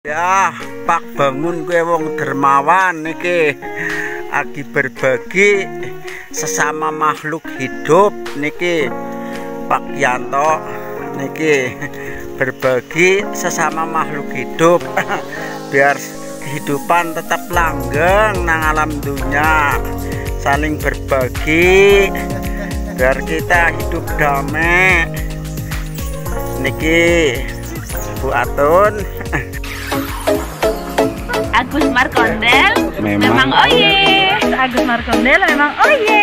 Ya, Pak bangun kue wong dermawan niki lagi berbagi sesama makhluk hidup niki. Pak Yanto niki berbagi sesama makhluk hidup. Biar kehidupan tetap langgeng nang alam dunia saling berbagi biar kita hidup damai. Niki Bu Atun Agus Markondel. Memang. memang, oye Agus Markondel memang oye